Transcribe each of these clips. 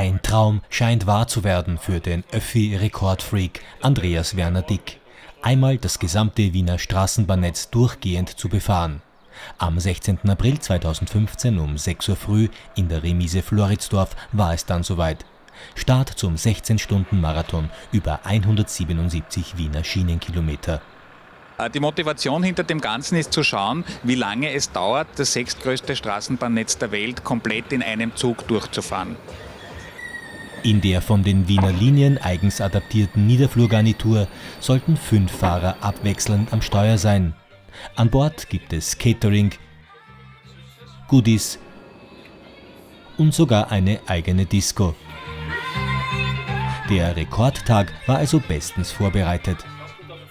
Ein Traum scheint wahr zu werden für den Öffi-Rekordfreak Andreas Werner Dick. Einmal das gesamte Wiener Straßenbahnnetz durchgehend zu befahren. Am 16. April 2015 um 6 Uhr früh in der Remise Floridsdorf war es dann soweit. Start zum 16-Stunden-Marathon über 177 Wiener Schienenkilometer. Äh, die Motivation hinter dem Ganzen ist zu schauen, wie lange es dauert, das sechstgrößte Straßenbahnnetz der Welt komplett in einem Zug durchzufahren. In der von den Wiener Linien eigens adaptierten Niederflurgarnitur sollten fünf Fahrer abwechselnd am Steuer sein. An Bord gibt es Catering, Goodies und sogar eine eigene Disco. Der Rekordtag war also bestens vorbereitet.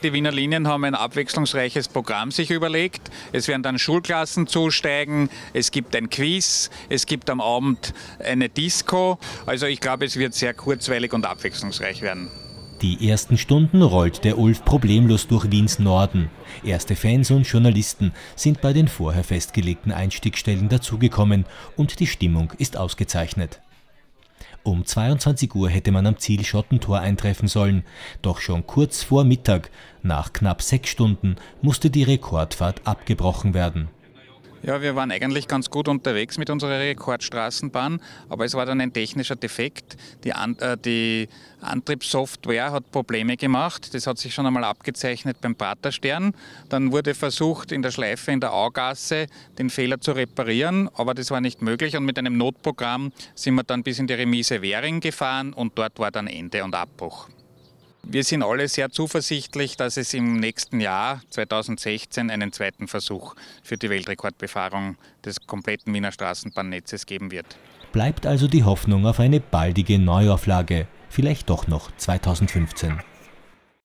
Die Wiener Linien haben ein abwechslungsreiches Programm sich überlegt. Es werden dann Schulklassen zusteigen, es gibt ein Quiz, es gibt am Abend eine Disco. Also ich glaube, es wird sehr kurzweilig und abwechslungsreich werden. Die ersten Stunden rollt der Ulf problemlos durch Wiens Norden. Erste Fans und Journalisten sind bei den vorher festgelegten Einstiegsstellen dazugekommen und die Stimmung ist ausgezeichnet. Um 22 Uhr hätte man am Ziel Schottentor eintreffen sollen, doch schon kurz vor Mittag, nach knapp sechs Stunden, musste die Rekordfahrt abgebrochen werden. Ja, wir waren eigentlich ganz gut unterwegs mit unserer Rekordstraßenbahn, aber es war dann ein technischer Defekt. Die, An äh, die Antriebssoftware hat Probleme gemacht. Das hat sich schon einmal abgezeichnet beim Praterstern. Dann wurde versucht, in der Schleife in der Augasse den Fehler zu reparieren, aber das war nicht möglich. Und mit einem Notprogramm sind wir dann bis in die Remise Währing gefahren und dort war dann Ende und Abbruch. Wir sind alle sehr zuversichtlich, dass es im nächsten Jahr, 2016, einen zweiten Versuch für die Weltrekordbefahrung des kompletten Wiener Straßenbahnnetzes geben wird. Bleibt also die Hoffnung auf eine baldige Neuauflage, vielleicht doch noch 2015.